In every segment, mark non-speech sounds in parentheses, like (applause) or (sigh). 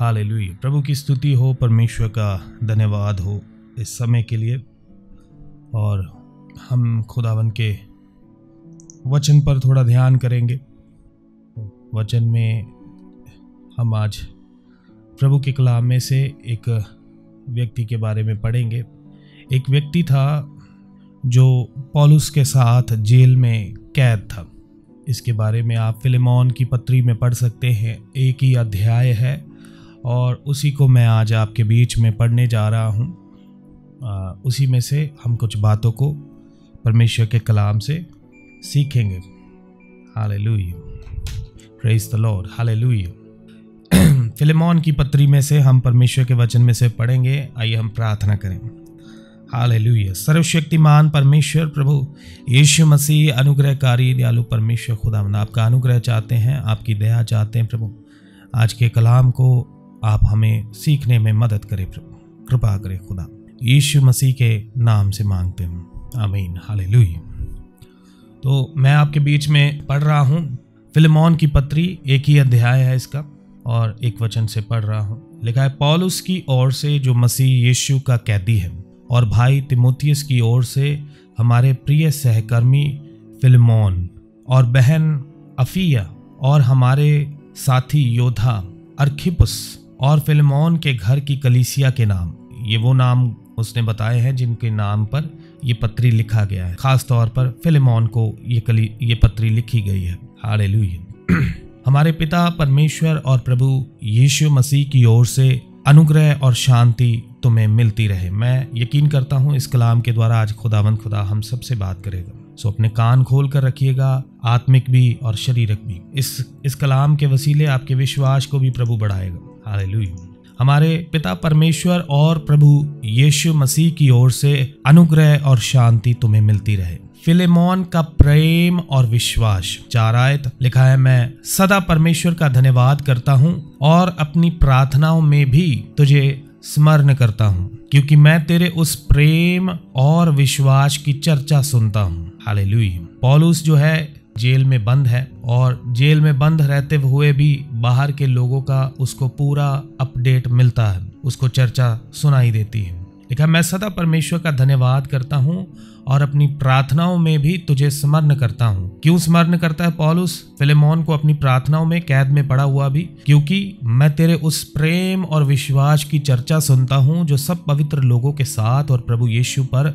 Hallelujah. प्रभु की स्तुति हो, परमेश्वर का धन्यवाद हो इस समय के लिए। और हम खुदावन के वचन पर थोड़ा ध्यान करेंगे। वचन में हम आज प्रभु के कलाम में से एक व्यक्ति के बारे में पढ़ेंगे। एक व्यक्ति था जो पॉलुस के साथ जेल में कैद था। इसके बारे में आप फिलेमोन की पत्री में पढ़ सकते हैं। एक ही अध्याय है। और उसी को मैं आज आपके बीच में पढ़ने जा रहा हूँ। उसी में से हम कुछ बातों को परमेश्वर के कलाम से सीखेंगे। हाले प्रेज द लॉर्ड हाले फिलेमोन की पत्री में से हम परमेश्वर के वचन में से पढ़ेंगे। आइए हम प्रार्थना करें। हालेलुया। सर्वशक्तिमान परमेश्वर प्रभु, यीशु मसीह, अनुग्रहकारी, दयालु परमेश्वर खुदा आपका अनुग्रह चाहते हैं, आपकी दया चाहते हैं प्रभु। आज के कलाम को आप हमें सीखने में मदद करें प्रभु। कृपा करें खुदा। यीशु मसीह के नाम से मांगते हैं। आमीन। हालेलुया। तो मैं आपके बीच में पढ़ रहा हूँ। फिल्मोन की पत्री एक ही अध्याय है इसका और एक वचन से पढ़ रहा हूँ। लिखा है, पॉलुस की ओर से जो मसीह यीशु का कैदी है और भाई तिमोथियस की ओर से हमारे प्रिय सहकर्मी फिल्मोन और बहन अफिया और हमारे साथी योद्धा अर्खिपुस और फिल्मोन के घर की कलीसिया के नाम। ये वो नाम उसने बताए हैं जिनके नाम पर ये पत्री लिखा गया है। खास तौर पर फिल्मोन को ये कली, ये पत्री लिखी गई है। हाले (clears throat) हमारे पिता परमेश्वर और प्रभु यीशु मसीह की ओर से अनुग्रह और शांति तुम्हें मिलती रहे। मैं यकीन करता हूँ इस कलाम के द्वारा आज खुदावंद खुदा हम सबसे बात करेगा। सो अपने कान खोल कर रखिएगा, आत्मिक भी और शरीरक भी। इस इस कलाम के वसीले आपके विश्वास को भी प्रभु बढ़ाएगा। हमारे पिता परमेश्वर और प्रभु यीशु मसीह की ओर से अनुग्रह और शांति तुम्हें मिलती रहे। फिलेमोन का प्रेम और विश्वास। चार आयत लिखा है, मैं सदा परमेश्वर का धन्यवाद करता हूँ और अपनी प्रार्थनाओं में भी तुझे स्मरण करता हूँ, क्योंकि मैं तेरे उस प्रेम और विश्वास की चर्चा सुनता हूँ। हाले पॉलुस जो है जेल में बंद है और जेल में बंद रहते हुए भी बाहर के लोगों का उसको पूरा अपडेट मिलता है, उसको चर्चा सुनाई देती है। लिखा, मैं सदा परमेश्वर का धन्यवाद करता हूँ और अपनी प्रार्थनाओं में भी तुझे स्मरण करता हूँ। क्यों स्मरण करता है पॉलुस? फिलेमोन को अपनी प्रार्थनाओं में कैद में पड़ा हुआ भी, क्योंकि मैं तेरे उस प्रेम और विश्वास की चर्चा सुनता हूँ जो सब पवित्र लोगों के साथ और प्रभु यीशु पर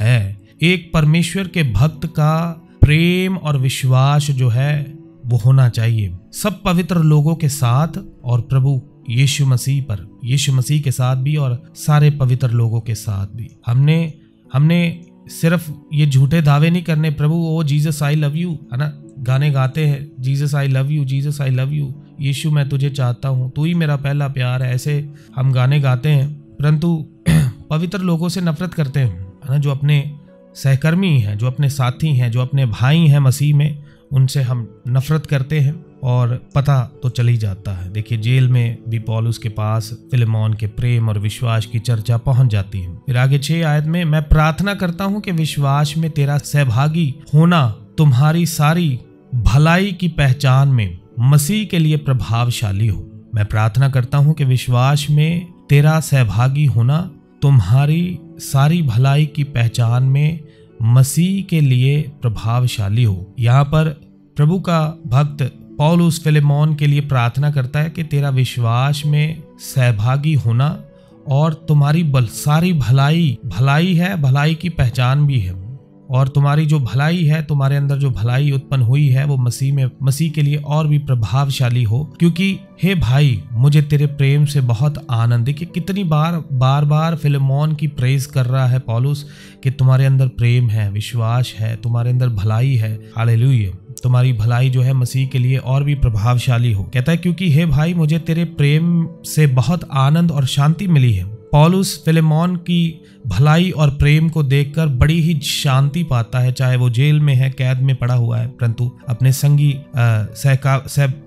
है। एक परमेश्वर के भक्त का प्रेम और विश्वास जो है, वो होना चाहिए। सब पवित्र लोगों के साथ और प्रभु यीशु मसीह पर, यीशु मसीह के साथ भी और सारे पवित्र लोगों के साथ भी। हमने हमने सिर्फ़ ये झूठे दावे नहीं करने, प्रभु, ओ जीसस, आई लव यू, है ना? गाने गाते हैं, Jesus, I love you, Jesus, I love you, Yeshu, मैं तुझे चाहता हूँ, तू ही मेरा पहला प्यार है, ऐसे हम गाने गाते हैं। परंतु (clears throat) पवित्र लोगों से नफरत करते हैं, है ना? जो अपने सहकर्मी हैं, जो अपने साथी हैं, जो अपने भाई हैं मसीह में, उनसे हम नफरत करते हैं और पता तो चल ही जाता है। देखिए, जेल में भी पॉलुस के पास, फिल्मोन के प्रेम और विश्वास की चर्चा पहुँच जाती है। फिर आगे छह आयत में, मैं प्रार्थना करता हूँ कि विश्वास में तेरा सहभागी होना तुम्हारी सारी भलाई की पहचान में मसीह के लिए प्रभावशाली हो। मैं प्रार्थना करता हूँ कि विश्वास में तेरा सहभागी होना तुम्हारी सारी भलाई की पहचान में मसीह के लिए प्रभावशाली हो। यहाँ पर प्रभु का भक्त पॉल उस फिलेमोन के लिए प्रार्थना करता है कि तेरा विश्वास में सहभागी होना और तुम्हारी बल सारी भलाई भलाई है, भलाई की पहचान भी है। और तुम्हारी जो भलाई है, तुम्हारे अंदर जो भलाई उत्पन्न हुई है, वो मसीह में, मसीह के लिए और भी प्रभावशाली हो। क्योंकि, हे भाई, मुझे तेरे प्रेम से बहुत आनंद देखिए कितनी बार बार बार फिल्मोन की प्रेज कर रहा है पॉलुस कि तुम्हारे अंदर प्रेम है, विश्वास है, तुम्हारे अंदर भलाई है। हालेलुया। तुम्हारी भलाई जो है मसीह के लिए और भी प्रभावशाली हो। कहता है, क्योंकि, हे भाई, मुझे तेरे प्रेम से बहुत आनंद और शांति मिली है। पॉलुस फिलेमोन की भलाई और प्रेम को देखकर बड़ी ही शांति पाता है, चाहे वो जेल में है, कैद में पड़ा हुआ है, परंतु अपने संगी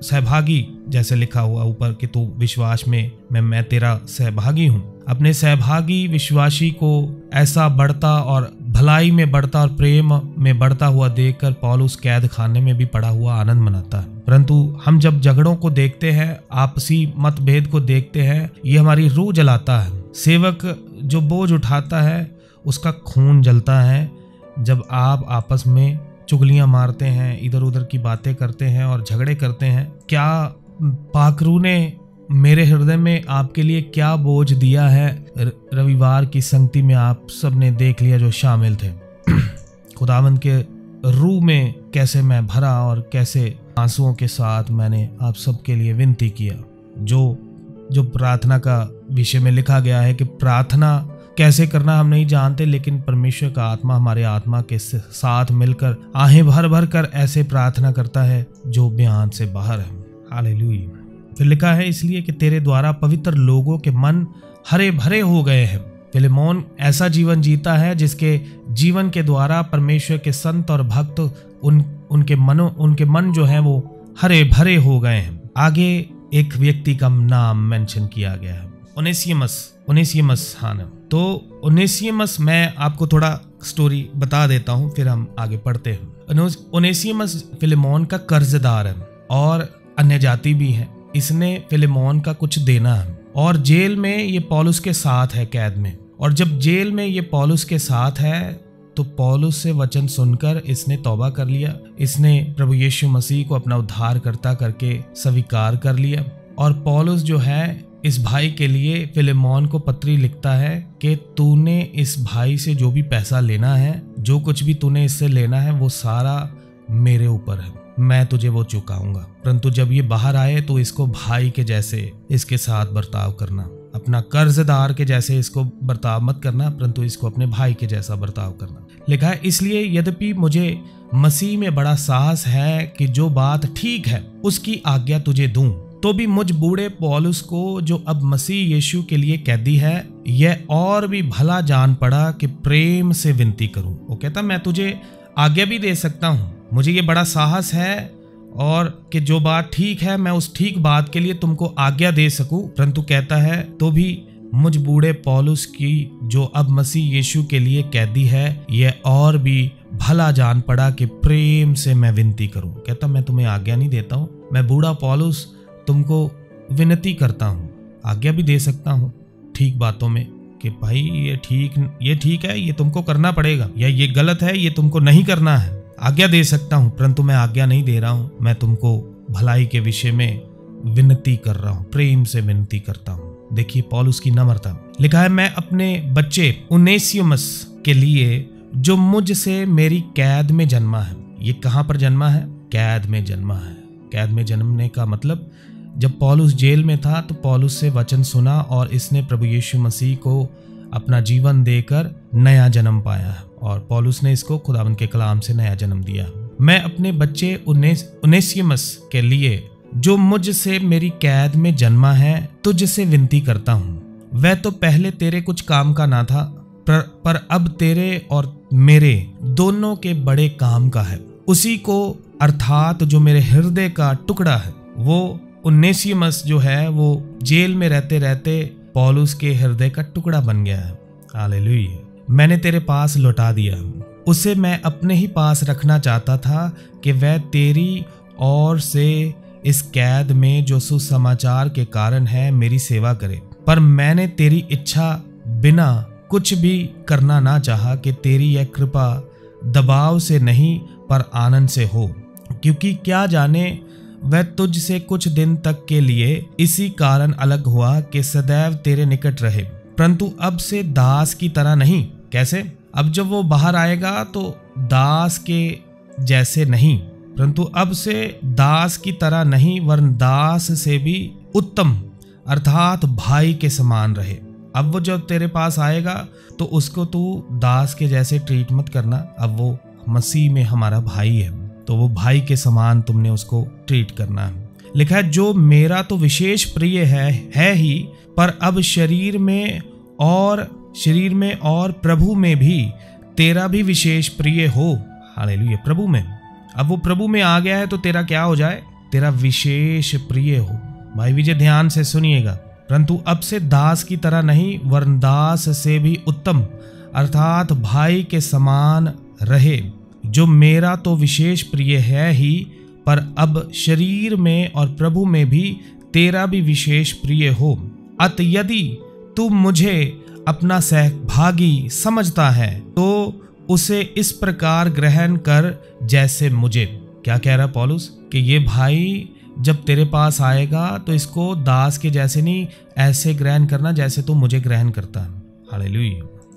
सहभागी जैसे लिखा हुआ ऊपर कि तू विश्वास में, मैं मैं तेरा सहभागी हूँ। अपने सहभागी विश्वासी को ऐसा बढ़ता और भलाई में बढ़ता और प्रेम में बढ़ता हुआ देखकर पॉलुस कैद खाने में भी पड़ा हुआ आनंद मनाता है। परंतु हम जब झगड़ों को देखते हैं, आपसी मतभेद को देखते हैं, ये हमारी रूह जलाता है। सेवक जो बोझ उठाता है, उसका खून जलता है। जब आप आपस में चुगलियाँ मारते हैं इधर उधर की बातें करते हैं और झगड़े करते हैं, क्या पाकरू ने मेरे हृदय में आपके लिए क्या बोझ दिया है? रविवार की संगति में आप सबने देख लिया जो शामिल थे। (clears throat) खुदावंद के रूह में कैसे मैं भरा और कैसे आंसुओं के साथ मैंने आप सबके लिए विनती किया, जो जो प्रार्थना का विषय में लिखा गया है कि प्रार्थना कैसे करना हम नहीं जानते, लेकिन परमेश्वर का आत्मा हमारे आत्मा के साथ मिलकर, आहें भर भर कर ऐसे प्रार्थना करता है जो बयान से बाहर है। हालेलुया। फिर लिखा है, इसलिए कि तेरे द्वारा पवित्र लोगों के मन हरे भरे हो गए हैं। फिलेमोन, ऐसा जीवन जीता है जिसके जीवन के द्वारा परमेश्वर के संत और भक्त उन, उनके मनो, उनके मन जो है वो हरे भरे हो गए हैं। आगे एक व्यक्ति का नाम मेंशन किया गया है। ओनेसियमस ओनेसियमस हाँ तो ओनेसियमस, मैं आपको थोड़ा स्टोरी बता देता हूँ, फिर हम आगे पढ़ते हैं। ओनेसियमस फिलेमोन का कर्जदार है और अन्य जाति भी है। इसने फिलेमोन का कुछ देना है। और जेल में ये पॉलुस के साथ है कैद में। और जब जेल में ये पॉलुस के साथ है तो पॉलुस से वचन सुनकर इसने तौबा कर लिया। इसने प्रभु यीशु मसीह को अपना उद्धार करता करके स्वीकार कर लिया। और पॉलुस जो है, इस भाई के लिए फिलेमोन को पत्री लिखता है कि तूने इस भाई से जो भी पैसा लेना है, जो कुछ भी तूने इससे लेना है, वो सारा मेरे ऊपर है। मैं तुझे वो चुकाऊँगा। परंतु जब ये बाहर आए तो इसको भाई के जैसे इसके साथ बर्ताव करना। अपना कर्जदार के जैसे इसको बर्ताव मत करना, परंतु इसको अपने भाई के जैसा बर्ताव करना। लिखा है, इसलिए यद्यपि मुझे मसीह में बड़ा साहस है कि जो बात ठीक है, उसकी आज्ञा तुझे दूँ तो भी मुझ बूढ़े पॉलुस को जो अब मसीह यीशु के लिए कैदी है, यह और भी भला जान पड़ा कि प्रेम से विनती करूँ। वो कहता, मैं तुझे आज्ञा भी दे सकता हूँ। मुझे ये बड़ा साहस है और कि जो बात ठीक है, मैं उस ठीक बात के लिए तुमको आज्ञा दे सकूँ। परंतु कहता है तो भी मुझ बूढ़े पॉलुस की जो अब मसीह यीशु के लिए कैदी है यह और भी भला जान पड़ा कि प्रेम से मैं विनती करूँ। कहता, मैं तुम्हें आज्ञा नहीं देता हूँ। मैं बूढ़ा पॉलुस तुमको विनती करता हूँ। आज्ञा भी दे सकता हूँ ठीक बातों में कि भाई, ये ठीक ये ठीक है, ये तुमको करना पड़ेगा या ये गलत है, ये तुमको नहीं करना है। आज्ञा दे सकता हूँ, परंतु मैं आज्ञा नहीं दे रहा हूँ। मैं तुमको भलाई के विषय में विनती कर रहा हूँ, प्रेम से विनती करता हूँ। देखिए पॉलुस की नम्रता। लिखा है, मैं अपने बच्चे उन्नीसियमस के लिए जो मुझसे मेरी कैद में जन्मा है। ये कहाँ पर जन्मा है? कैद में जन्मा है। कैद में जन्मने का मतलब जब पॉलुस जेल में था तो पॉलुस से वचन सुना और इसने प्रभु यीशु मसीह को अपना जीवन देकर नया जन्म पाया और पॉलुस ने इसको खुदावन के कलाम से नया जन्म दिया मैं अपने बच्चे उन्नीसियमस के लिए जो मुझसे मेरी कैद में जन्मा है तुझसे विनती करता हूँ। वह तो पहले तेरे कुछ काम का ना था पर, पर अब तेरे और मेरे दोनों के बड़े काम का है। उसी को अर्थात जो मेरे हृदय का टुकड़ा है वो उन्नीसियमस जो है वो जेल में रहते रहते पॉलुस के हृदय का टुकड़ा बन गया है। हालेलुया। मैंने तेरे पास लौटा दिया। उसे मैं अपने ही पास रखना चाहता था कि वह तेरी और से इस कैद में जो सुसमाचार के कारण है, मेरी सेवा करे। पर मैंने तेरी इच्छा बिना कुछ भी करना ना चाहा कि तेरी यह कृपा दबाव से नहीं, पर आनंद से हो। क्योंकि क्या जाने वह तुझ से कुछ दिन तक के लिए इसी कारण अलग हुआ कि सदैव तेरे निकट रहे। परंतु अब से दास की तरह नहीं। कैसे? अब जब वो बाहर आएगा तो दास के जैसे नहीं। परंतु अब से दास की तरह नहीं, वरन दास से भी उत्तम, अर्थात भाई के समान रहे। अब वो जब तेरे पास आएगा तो उसको तू दास के जैसे ट्रीट मत करना। अब वो मसीह में हमारा भाई है। तो वो भाई के समान तुमने उसको ट्रीट करना है। लिखा है, जो मेरा तो विशेष प्रिय है है ही, पर अब शरीर में और, शरीर में और प्रभु में भी तेरा भी विशेष प्रिय हो। हालेलुया, प्रभु में। अब वो प्रभु में आ गया है तो तेरा क्या हो जाए? तेरा विशेष प्रिय हो। भाई विजय, ध्यान से सुनिएगा। परंतु अब से दास की तरह नहीं, वरन दास से भी उत्तम, अर्थात भाई के समान रहे। जो मेरा तो विशेष प्रिय है ही, पर अब शरीर में और प्रभु में भी तेरा भी विशेष प्रिय हो। अत यदि तू मुझे अपना सहभागी समझता है तो उसे इस प्रकार ग्रहण कर जैसे मुझे। क्या कह रहा पॉलुस? कि ये भाई जब तेरे पास आएगा तो इसको दास के जैसे नहीं, ऐसे ग्रहण करना जैसे तू मुझे ग्रहण करता है।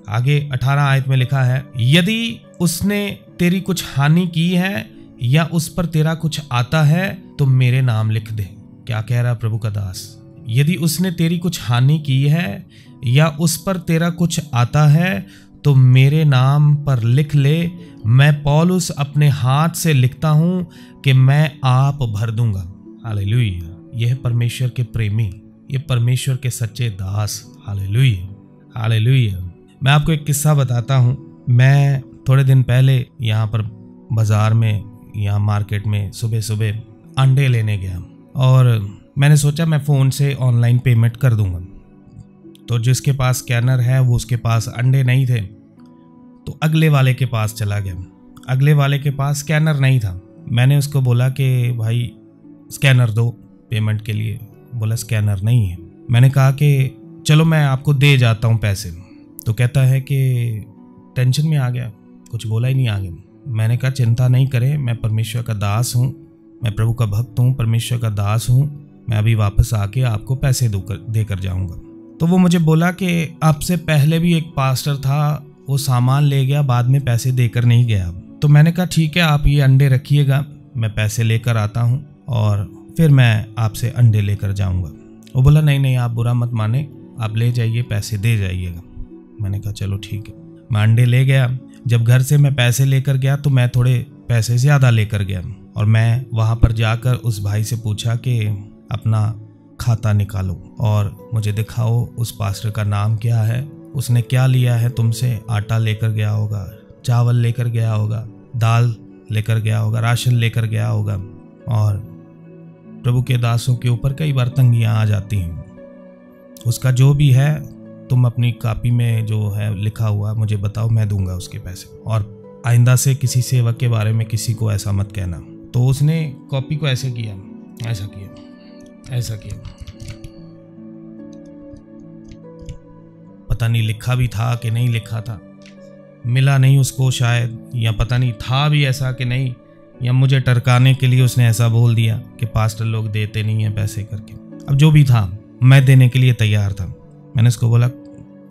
आगे 18 आयत में लिखा है, यदि उसने तेरी कुछ हानि की है या उस पर तेरा कुछ आता है तो मेरे नाम लिख दे। क्या कह रहा प्रभु का दास? यदि उसने तेरी कुछ हानि की है या उस पर तेरा कुछ आता है तो मेरे नाम पर लिख ले। मैं पॉलुस अपने हाथ से लिखता हूँ कि मैं आप भर दूँगा। हालेलुया। यह परमेश्वर के प्रेमी, ये परमेश्वर के सच्चे दास। हालेलुया। हालेलुया। मैं आपको एक किस्सा बताता हूँ। मैं थोड़े दिन पहले यहाँ पर बाज़ार में, यहाँ मार्केट में सुबह सुबह अंडे लेने गया। और मैंने सोचा मैं फ़ोन से ऑनलाइन पेमेंट कर दूँगा। तो जिसके पास स्कैनर है, वो उसके पास अंडे नहीं थे। तो अगले वाले के पास चला गया। अगले वाले के पास स्कैनर नहीं था। मैंने उसको बोला कि, भाई, स्कैनर दो पेमेंट के लिए। बोला, स्कैनर नहीं है। मैंने कहा कि, चलो मैं आपको दे जाता हूँ पैसे। तो कहता है कि, टेंशन में आ गया। कुछ बोला ही नहीं आगे। मैंने कहा, चिंता नहीं करें, मैं परमेश्वर का दास हूँ, मैं प्रभु का भक्त हूँ, परमेश्वर का दास हूँ, मैं अभी वापस आके आपको पैसे दो कर दे कर जाऊँगा। तो वो मुझे बोला कि आपसे पहले भी एक पास्टर था, वो सामान ले गया, बाद में पैसे देकर नहीं गया। तो मैंने कहा, ठीक है, आप ये अंडे रखिएगा, मैं पैसे लेकर आता हूँ और फिर मैं आपसे अंडे लेकर जाऊँगा। वो बोला, नहीं नहीं, आप बुरा मत माने, आप ले जाइए, पैसे दे जाइएगा। मैंने कहा, चलो, ठीक है। मैं अंडे ले गया जब घर से मैं पैसे लेकर गया तो मैं थोड़े पैसे ज़्यादा लेकर गया और मैं वहाँ पर जाकर उस भाई से पूछा कि अपना खाता निकालो और मुझे दिखाओ उस पास्टर का नाम क्या है। उसने क्या लिया है? तुमसे आटा लेकर गया होगा, चावल लेकर गया होगा, दाल लेकर गया होगा, राशन लेकर गया होगा और प्रभु के दासों के ऊपर कई बार तंगियाँ आ जाती हैं। उसका जो भी है तुम अपनी कापी में जो है लिखा हुआ मुझे बताओ, मैं दूँगा उसके पैसे। और आइंदा से किसी सेवक के बारे में किसी को ऐसा मत कहना। तो उसने कॉपी को ऐसे किया, ऐसा किया ऐसा किया। पता नहीं लिखा भी था कि नहीं लिखा था। मिला नहीं उसको शायद, या पता नहीं था भी ऐसा कि नहीं, या मुझे टरकाने के लिए उसने ऐसा बोल दिया कि पास्टर लोग देते नहीं हैं पैसे करके। अब जो भी था, मैं देने के लिए तैयार था। मैंने उसको बोला,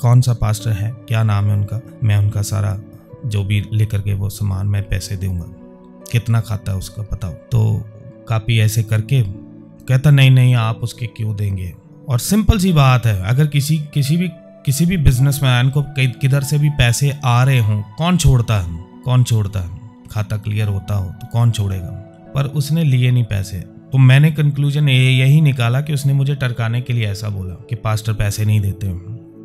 कौन सा पास्टर है? क्या नाम है उनका? मैं उनका सारा जो भी लेकर के वो सामान मैं पैसे दूँगा। कितना खाता है उसका, बताओ। तो कापी ऐसे करके कहता, नहीं नहीं, आप उसके क्यों देंगे? और सिंपल सी बात है, अगर किसी किसी भी किसी भी बिजनेसमैन को किधर से भी पैसे आ रहे हों, कौन छोड़ता है? कौन छोड़ता है? खाता क्लियर होता हो तो कौन छोड़ेगा? पर उसने लिए नहीं पैसे। तो मैंने कंक्लूजन यही निकाला कि उसने मुझे टरकाने के लिए ऐसा बोला कि पास्टर पैसे नहीं देते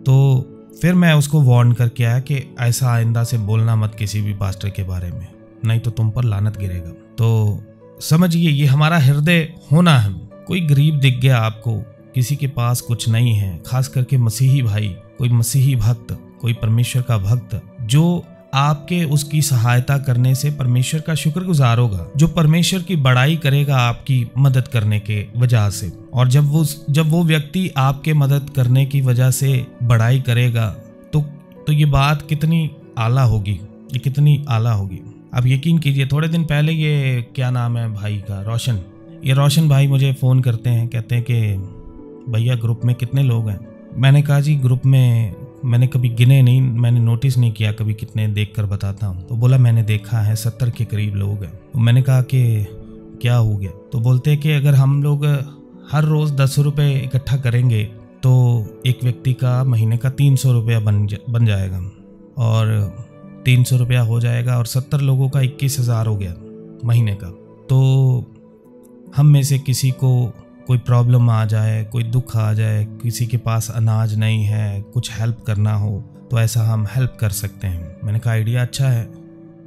तो फिर मैं उसको वार्न करके आया कि, ऐसा आइंदा से बोलना मत किसी भी पास्टर के बारे में, नहीं तो तुम पर लानत गिरेगा। तो समझिए, ये हमारा हृदय होना है। कोई गरीब दिख गया आपको, किसी के पास कुछ नहीं है, खास करके मसीही भाई, कोई मसीही भक्त, कोई परमेश्वर का भक्त, जो आपके उसकी सहायता करने से परमेश्वर का शुक्रगुजार होगा, जो परमेश्वर की बड़ाई करेगा आपकी मदद करने के वजह से। और जब वो जब वो व्यक्ति आपके मदद करने की वजह से बड़ाई करेगा तो तो ये बात कितनी आला होगी? ये कितनी आला होगी? अब यकीन कीजिए, थोड़े दिन पहले ये, क्या नाम है भाई का, रोशन। ये रोशन भाई मुझे फ़ोन करते हैं, कहते हैं कि, भैया, ग्रुप में कितने लोग हैं? मैंने कहा, जी, ग्रुप में मैंने कभी गिने नहीं मैंने नोटिस नहीं किया कभी कितने देख कर बताता हूँ। तो बोला मैंने देखा है सत्तर के करीब लोग हैं। तो मैंने कहा कि क्या हो गया? तो बोलते हैं कि अगर हम लोग हर रोज़ दस रुपये इकट्ठा करेंगे तो एक व्यक्ति का महीने का तीन सौ रुपया बन जा, बन जाएगा। और तीन सौ रुपया हो जाएगा और सत्तर लोगों का इक्कीस हज़ार हो गया महीने का। तो हम में से किसी को कोई प्रॉब्लम आ जाए, कोई दुख आ जाए, किसी के पास अनाज नहीं है, कुछ हेल्प करना हो तो ऐसा हम हेल्प कर सकते हैं। मैंने कहा आइडिया अच्छा है,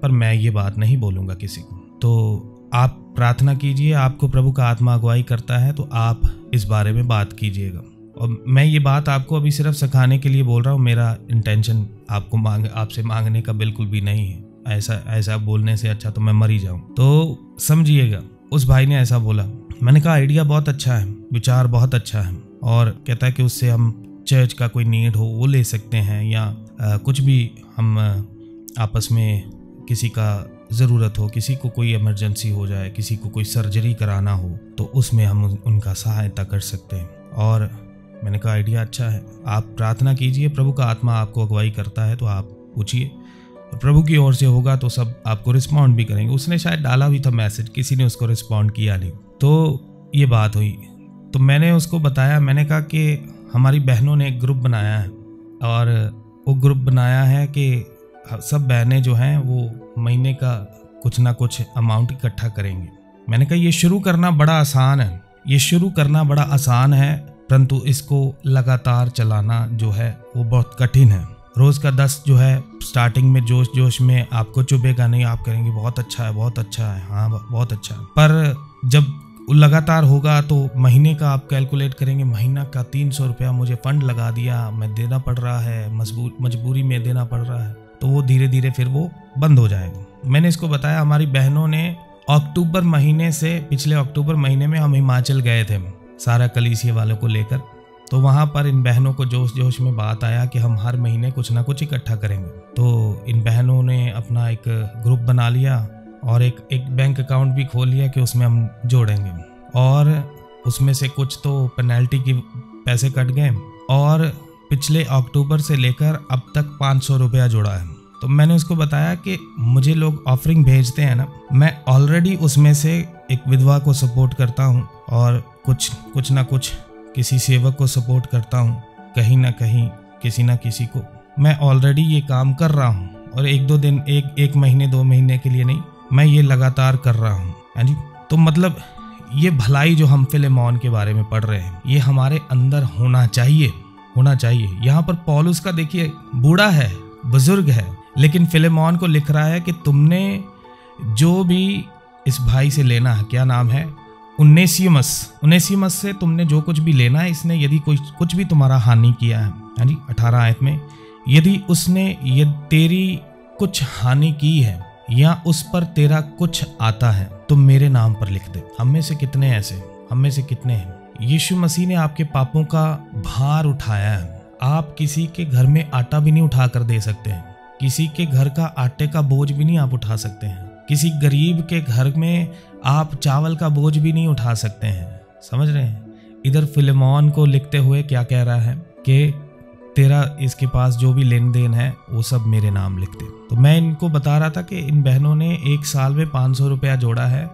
पर मैं ये बात नहीं बोलूँगा किसी को। तो आप प्रार्थना कीजिए, आपको प्रभु का आत्मा अगुवाई करता है तो आप इस बारे में बात कीजिएगा। और मैं ये बात आपको अभी सिर्फ़ सिखाने के लिए बोल रहा हूँ, मेरा इंटेंशन आपको मांग, आपसे मांगने का बिल्कुल भी नहीं है। ऐसा ऐसा बोलने से अच्छा तो मैं मर ही जाऊँ। तो समझिएगा, उस भाई ने ऐसा बोला मैंने कहा आइडिया बहुत अच्छा है विचार बहुत अच्छा है और कहता है कि उससे हम चर्च का कोई नीड हो वो ले सकते हैं या आ, कुछ भी हम आपस में किसी का ज़रूरत हो किसी को कोई इमरजेंसी हो जाए किसी को कोई सर्जरी कराना हो तो उसमें हम उनका सहायता कर सकते हैं। और मैंने कहा आइडिया अच्छा है आप प्रार्थना कीजिए प्रभु का आत्मा आपको अगुवाई करता है तो आप पूछिए। प्रभु की ओर से होगा तो सब आपको रिस्पॉन्ड भी करेंगे। उसने शायद डाला भी था मैसेज किसी ने उसको रिस्पॉन्ड किया नहीं। तो ये बात हुई। तो मैंने उसको बताया, मैंने कहा कि हमारी बहनों ने एक ग्रुप बनाया है और वो ग्रुप बनाया है कि सब बहनें जो हैं वो महीने का कुछ ना कुछ अमाउंट इकट्ठा करेंगे। मैंने कहा, ये शुरू करना बड़ा आसान है। ये शुरू करना बड़ा आसान है, परंतु इसको लगातार चलाना जो है वो बहुत कठिन है। रोज़ का दस जो है स्टार्टिंग में जोश जोश में आपको चुभेगा नहीं, आप करेंगे, बहुत अच्छा है, बहुत अच्छा है हाँ बहुत अच्छा है। पर जब लगातार होगा तो महीने का आप कैलकुलेट करेंगे, महीना का तीन सौ रुपया मुझे फंड लगा दिया, मैं देना पड़ रहा है मजबूर मजबूरी में देना पड़ रहा है तो वो धीरे धीरे फिर वो बंद हो जाएगा। मैंने इसको बताया, हमारी बहनों ने अक्टूबर महीने से, पिछले अक्टूबर महीने में हम हिमाचल गए थे, सारा कलीसिया वालों को लेकर। तो वहाँ पर इन बहनों को जोश जोश में बात आया कि हम हर महीने कुछ ना कुछ इकट्ठा करेंगे। तो इन बहनों ने अपना एक ग्रुप बना लिया और एक एक बैंक अकाउंट भी खोल लिया कि उसमें हम जोड़ेंगे। और उसमें से कुछ तो पेनल्टी की पैसे कट गए और पिछले अक्टूबर से लेकर अब तक पाँच सौ रुपया जोड़ा है। तो मैंने उसको बताया कि मुझे लोग ऑफरिंग भेजते हैं ना, मैं ऑलरेडी उसमें से एक विधवा को सपोर्ट करता हूँ और कुछ कुछ ना कुछ किसी सेवक को सपोर्ट करता हूँ, कहीं ना कहीं, किसी ना किसी को। मैं ऑलरेडी ये काम कर रहा हूँ और एक दो दिन, एक एक महीने, दो महीने के लिए नहीं, मैं ये लगातार कर रहा हूँ। हाँ जी? तो मतलब ये भलाई जो हम फिलेमॉन के बारे में पढ़ रहे हैं, ये हमारे अंदर होना चाहिए होना चाहिए। यहाँ पर पॉलुस का देखिए, बूढ़ा है, बुज़ुर्ग है, लेकिन फिलेमॉन को लिख रहा है कि तुमने जो भी इस भाई से लेना है, क्या नाम है? उन्नीसियमस उन्नीसियमस से तुमने जो कुछ भी लेना है, इसने यदि कोई, कुछ भी तुम्हारा हानि किया है हाँ जी, अठारह आयत में, यदि उसने ये तेरी कुछ हानि की है, या उस पर तेरा कुछ आता है तो मेरे नाम पर लिख दे। हम में से कितने ऐसे? हम में से कितने हैं? यीशु मसीह ने आपके पापों का भार उठाया है। आप किसी के घर में आटा भी नहीं उठा कर दे सकते हैं। किसी के घर का आटे का बोझ भी नहीं आप उठा सकते हैं। किसी गरीब के घर में आप चावल का बोझ भी नहीं उठा सकते हैं। समझ रहे हैं? इधर फिल्मोन को लिखते हुए क्या कह रहा है कि तेरा इसके पास जो भी लेन देन है, वो सब मेरे नाम लिख दे तो मैं इनको बता रहा था कि इन बहनों ने एक साल में पाँच सौ रुपया जोड़ा है।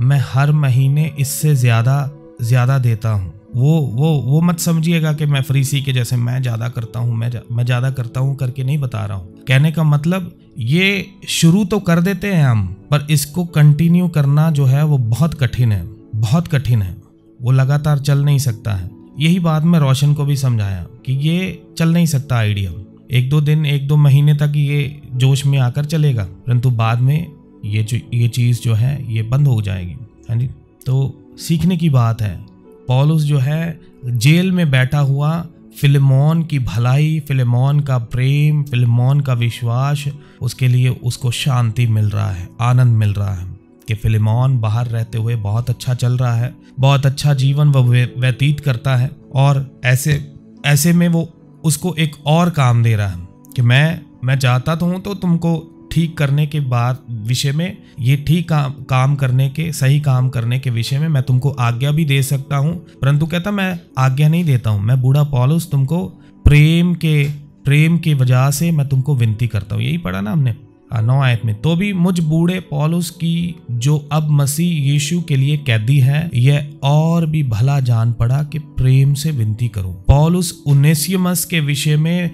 मैं हर महीने इससे ज़्यादा ज़्यादा देता हूँ। वो वो वो मत समझिएगा कि मैं फ्री सी के जैसे मैं ज़्यादा करता हूँ मैं जा, मैं ज़्यादा करता हूँ करके नहीं बता रहा हूँ। कहने का मतलब ये शुरू तो कर देते हैं हम पर इसको कंटिन्यू करना जो है वो बहुत कठिन है बहुत कठिन है। वो लगातार चल नहीं सकता है। यही बात मैं रोशन को भी समझाया कि ये चल नहीं सकता आइडिया। एक दो दिन एक दो महीने तक ये जोश में आकर चलेगा परंतु बाद में ये जो ये चीज़ जो है ये बंद हो जाएगी। हाँ जी? तो सीखने की बात है। पॉलुस जो है, जेल में बैठा हुआ, फिल्मोन की भलाई, फिल्मोन का प्रेम, फिल्मोन का विश्वास, उसके लिए उसको शांति मिल रहा है, आनंद मिल रहा है, कि फिल्मोन बाहर रहते हुए बहुत अच्छा चल रहा है, बहुत अच्छा जीवन वह व्यतीत करता है, और ऐसे ऐसे में वो उसको एक और काम दे रहा है, कि मैं मैं चाहता तो हूँ तो तुमको ठीक करने के बाद विषय में, ये ठीक काम काम करने के, सही काम करने के विषय में मैं तुमको आज्ञा भी दे सकता हूँ। परंतु कहता मैं आज्ञा नहीं देता हूँ। मैं बूढ़ा पॉलुस, तुमको प्रेम के, प्रेम की वजह से मैं तुमको विनती करता हूँ। यही पढ़ा ना हमने नौ आयत में। तो भी मुझ बूढ़े पॉलुस की, जो अब मसीह यीशु के लिए कैदी है, यह और भी भला जान पड़ा कि प्रेम से विनती करूँ। पॉलुस उन्नीसियमस के विषय में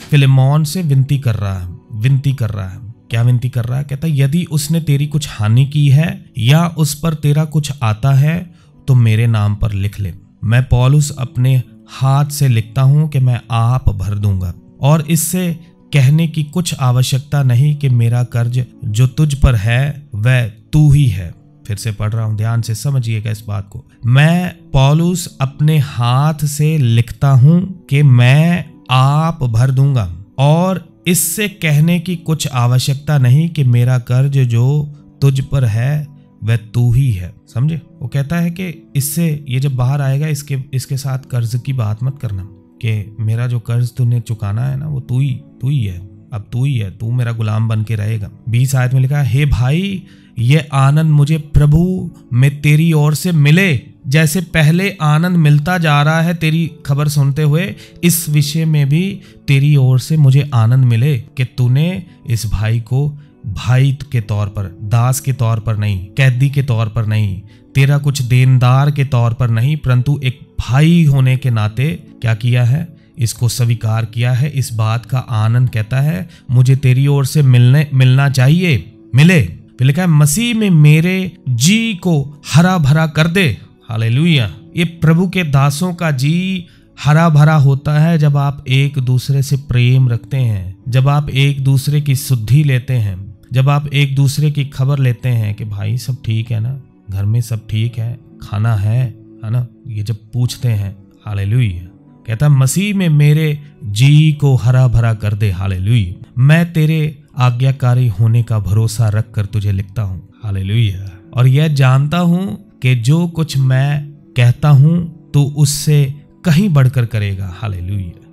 फिलेमोन से विनती कर रहा है। विनती कर रहा है। क्या विनती कर रहा है? कहता है, यदि उसने तेरी कुछ हानि की है या उस पर तेरा कुछ आता है तो मेरे नाम पर लिख ले। मैं पॉलुस अपने हाथ से लिखता हूँ कि मैं आप भर दूँगा। और इससे कहने की कुछ आवश्यकता नहीं कि मेरा कर्ज जो तुझ पर है, वह तू ही है। फिर से पढ़ रहा हूँ, ध्यान से समझिएगा इस बात को। मैं पॉलुस अपने हाथ से लिखता हूँ कि मैं आप भर दूँगा। और इससे कहने की कुछ आवश्यकता नहीं कि मेरा कर्ज जो तुझ पर है, वह तू ही है। समझे? वो कहता है कि इससे ये जब बाहर आएगा, इसके इसके साथ कर्ज की बात मत करना कि मेरा जो कर्ज तूने चुकाना है ना, वो तू ही तू ही है। अब तू ही है, तू मेरा गुलाम बन के रहेगा। बीस आयत में लिखा है, हे भाई, ये आनंद मुझे प्रभु में तेरी ओर से मिले। जैसे पहले आनंद मिलता जा रहा है तेरी खबर सुनते हुए, इस विषय में भी तेरी ओर से मुझे आनंद मिले कि तूने इस भाई को भाई के तौर पर, दास के तौर पर नहीं, कैदी के तौर पर नहीं, तेरा कुछ देनदार के तौर पर नहीं, परंतु एक भाई होने के नाते क्या किया है? इसको स्वीकार किया है, इस बात का आनंद कहता है, मुझे तेरी ओर से मिलने, मिलना चाहिए, मिले। फिर लिखा है, मसीह में मेरे जी को हरा भरा कर दे। हालेलुया। ये प्रभु के दासों का जी हरा भरा होता है जब आप एक दूसरे से प्रेम रखते हैं, जब आप एक दूसरे की शुद्धि लेते हैं, जब आप एक दूसरे की खबर लेते हैं कि भाई सब ठीक है ना, घर में सब ठीक है, खाना है है ना? ये जब पूछते हैं हाले कहता मसीह में मेरे जी को हरा भरा कर दे हाले मैं तेरे आज्ञाकारी होने का भरोसा रख कर तुझे लिखता हूँ हाले और यह जानता हूँ कि जो कुछ मैं कहता हूँ तो उससे कहीं बढ़कर करेगा। हाले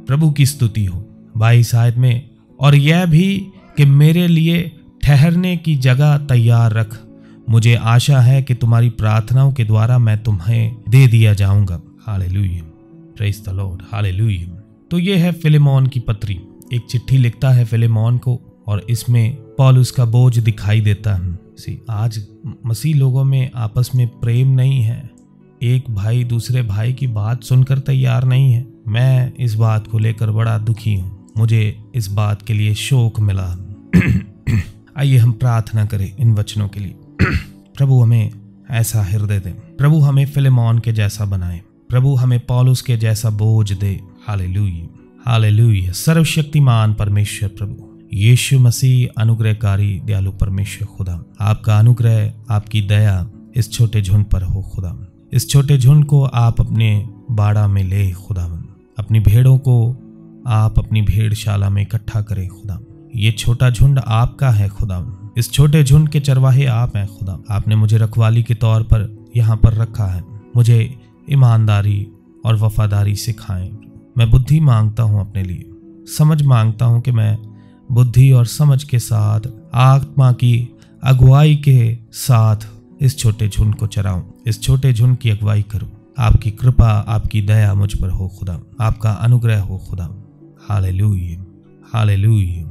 प्रभु की स्तुति हो। बाईस आयत में, और यह भी कि मेरे लिए ठहरने की जगह तैयार रख। मुझे आशा है कि तुम्हारी प्रार्थनाओं के द्वारा मैं तुम्हें दे दिया जाऊँगा। हालेलुया। प्रेज द लॉर्ड तो ये है फिलेमोन की पत्री। एक चिट्ठी लिखता है फिलेमोन को, और इसमें पॉल उसका बोझ दिखाई देता है। सी आज मसीह लोगों में आपस में प्रेम नहीं है। एक भाई दूसरे भाई की बात सुनकर तैयार नहीं है। मैं इस बात को लेकर बड़ा दुखी हूँ। मुझे इस बात के लिए शोक मिला (clears throat) आइए हम प्रार्थना करें इन वचनों के लिए। (clears throat) प्रभु हमें ऐसा हृदय दे। प्रभु हमें फिलेमोन के जैसा बनाए। प्रभु हमें पॉलुस के जैसा बोझ दे। हाले हालेलुया। सर्वशक्तिमान परमेश्वर प्रभु। यीशु मसीह अनुग्रहकारी दयालु परमेश्वर खुदा। आपका अनुग्रह, आपकी दया इस छोटे झुंड पर हो खुदा। इस छोटे झुंड को आप अपने बाड़ा में ले खुदा। अपनी भेड़ों को आप अपनी भेड़शाला में इकट्ठा करें खुदा। ये छोटा झुंड आपका है खुदा। इस छोटे झुंड के चरवाहे आप हैं खुदा। आपने मुझे रखवाली के तौर पर यहाँ पर रखा है। मुझे ईमानदारी और वफादारी सिखाएँ। मैं बुद्धि माँगता हूँ अपने लिए। समझ माँगता हूँ कि मैं बुद्धि और समझ के साथ, आत्मा की अगुवाई के साथ इस छोटे झुंड को चराऊं। इस छोटे झुंड की अगुवाई करूँ। आपकी कृपा, आपकी दया मुझ पर हो खुदा। आपका अनुग्रह हो खुदा। हाले लुम हाले लुई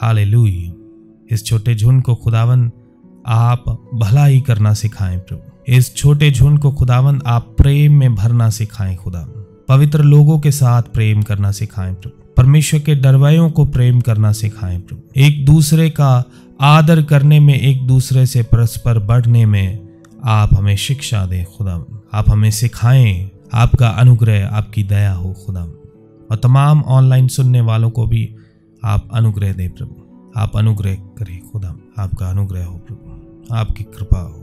हाले लुई इस छोटे झुंड को खुदावन, आप भलाई करना सिखाएँ प्रभु। इस छोटे झुंड को खुदावन, आप प्रेम में भरना सिखाएँ खुदा। पवित्र लोगों के साथ प्रेम करना सिखाएँ प्रभु। परमेश्वर के डरवायों को प्रेम करना सिखाएँ प्रभु। एक दूसरे का आदर करने में, एक दूसरे से परस्पर बढ़ने में आप हमें शिक्षा दें खुदा। आप हमें सिखाएँ, आपका अनुग्रह, आपकी दया हो खुदा। और तमाम ऑनलाइन सुनने वालों को भी आप अनुग्रह दें प्रभु। आप अनुग्रह करें खुदा। आपका अनुग्रह हो प्रभु। आपकी कृपा हो।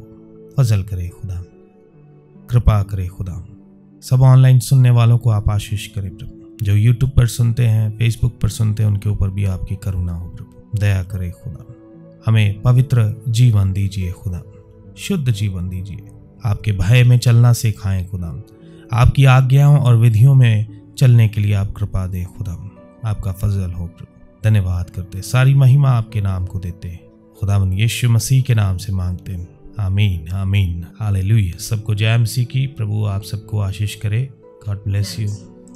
फजल करे खुदा। कृपा करे खुदा। सब ऑनलाइन सुनने वालों को आप आशीष करें प्रभु। जो यूट्यूब पर सुनते हैं फेसबुक पर सुनते हैं, उनके ऊपर भी आपकी करुणा हो प्रभु। दया करे खुदा। हमें पवित्र जीवन दीजिए खुदा। शुद्ध जीवन दीजिए। आपके भय में चलना सिखाएँ खुदा। आपकी आज्ञाओं और विधियों में चलने के लिए आप कृपा दें खुदा। आपका फजल हो प्रभु। धन्यवाद करते सारी महिमा आपके नाम को देते खुदावन यीशु मसीह के नाम से मांगते हैं। आमीन आमीन। हालेलुया। सबको जय मसीह की। प्रभु आप सबको आशीष करे। God bless you